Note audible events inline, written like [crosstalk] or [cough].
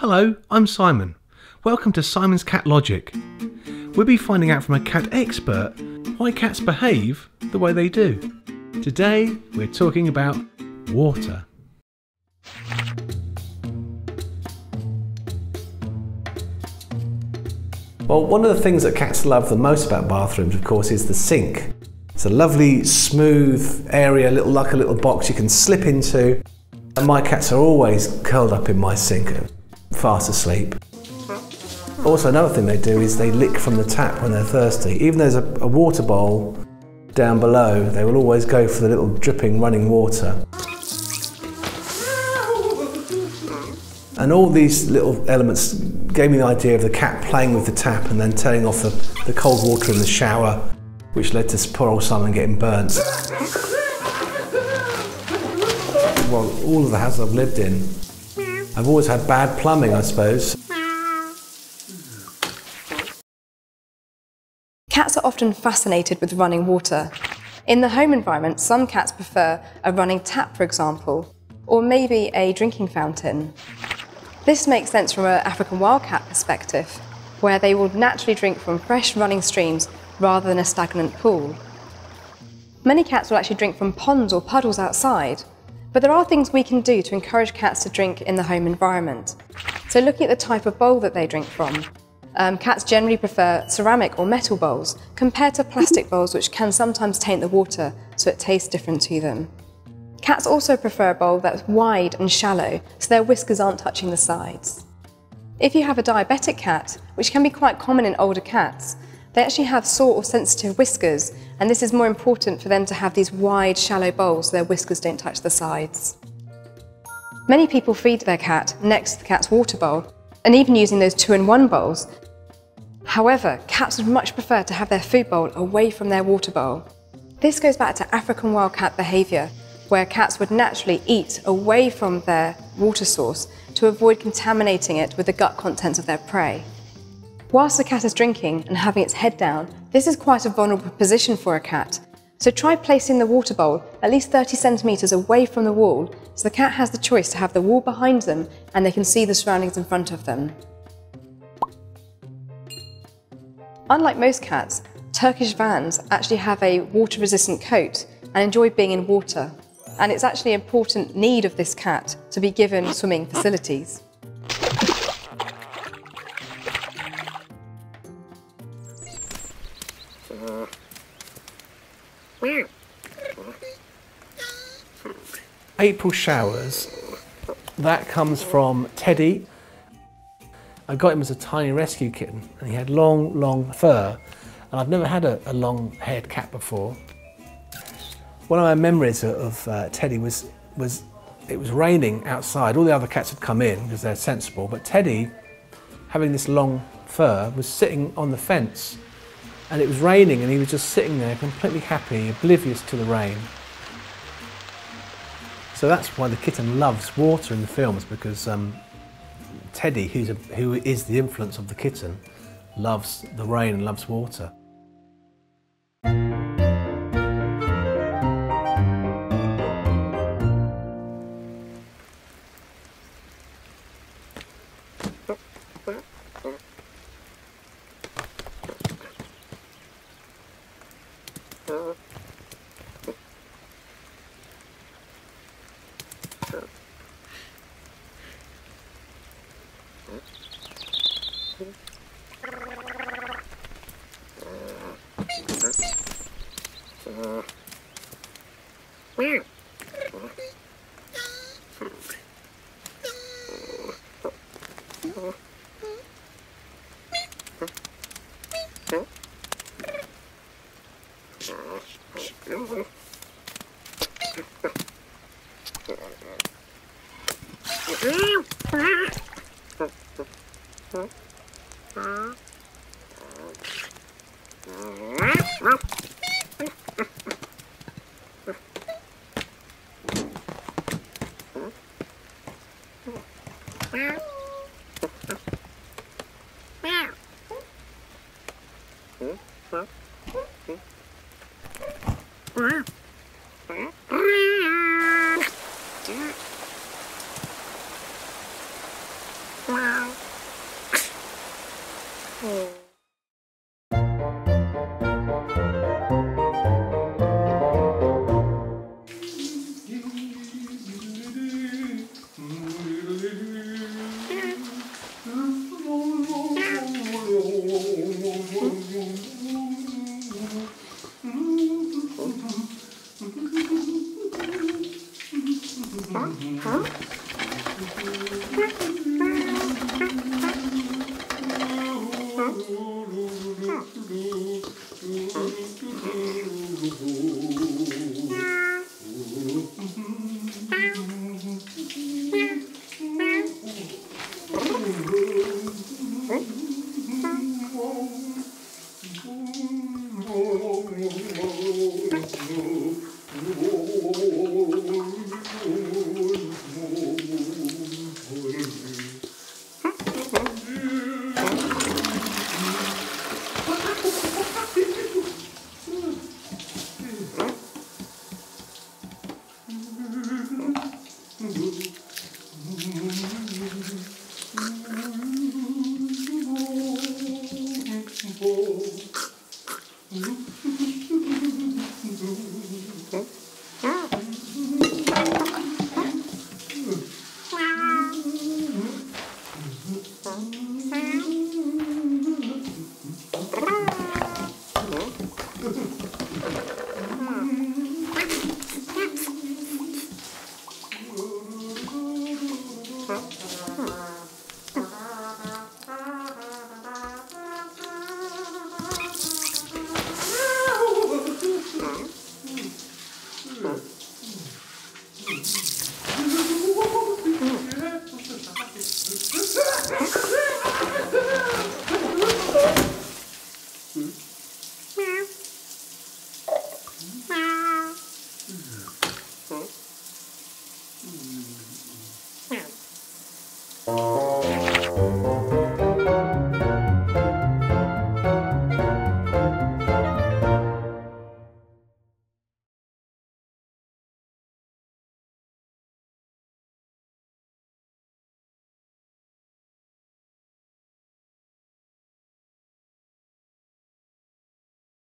Hello, I'm Simon. Welcome to Simon's Cat Logic. We'll be finding out from a cat expert why cats behave the way they do. Today, we're talking about water. Well, one of the things that cats love the most about bathrooms, of course, is the sink. It's a lovely, smooth area, a little like a little box you can slip into. And my cats are always curled up in my sink, fast asleep. Also, another thing they do is they lick from the tap when they're thirsty. Even there's a, a water bowl down below, they will always go for the little dripping running water. And all these little elements gave me the idea of the cat playing with the tap and then turning off the, the cold water in the shower, which led to poor old Simon getting burnt. Well, all of the houses I've lived in, I've always had bad plumbing, I suppose. Cats are often fascinated with running water. In the home environment, some cats prefer a running tap, for example, or maybe a drinking fountain. This makes sense from an African wildcat perspective, where they will naturally drink from fresh running streams rather than a stagnant pool. Many cats will actually drink from ponds or puddles outside, but there are things we can do to encourage cats to drink in the home environment. So looking at the type of bowl that they drink from, um, cats generally prefer ceramic or metal bowls compared to plastic [laughs] bowls which can sometimes taint the water so it tastes different to them. Cats also prefer a bowl that's wide and shallow, so their whiskers aren't touching the sides. If you have a diabetic cat, which can be quite common in older cats, they actually have sore or sensitive whiskers, and this is more important for them to have these wide, shallow bowls so their whiskers don't touch the sides. Many people feed their cat next to the cat's water bowl, and even using those two-in-one bowls. However, cats would much prefer to have their food bowl away from their water bowl. This goes back to African wildcat behaviour, where cats would naturally eat away from their water source to avoid contaminating it with the gut contents of their prey. Whilst the cat is drinking and having its head down, this is quite a vulnerable position for a cat. So try placing the water bowl at least 30 centimetres away from the wall so the cat has the choice to have the wall behind them and they can see the surroundings in front of them. Unlike most cats, Turkish vans actually have a water resistant coat and enjoy being in water and it's actually an important need of this cat to be given swimming facilities. April showers, that comes from Teddy. I got him as a tiny rescue kitten and he had long, long fur. And I've never had a, a long haired cat before. One of my memories of uh, Teddy was, was it was raining outside. All the other cats had come in because they're sensible, but Teddy, having this long fur, was sitting on the fence and it was raining and he was just sitting there completely happy, oblivious to the rain. So that's why the kitten loves water in the films because um, Teddy, who's a, who is the influence of the kitten, loves the rain and loves water. Yeah. Oh. Hmm?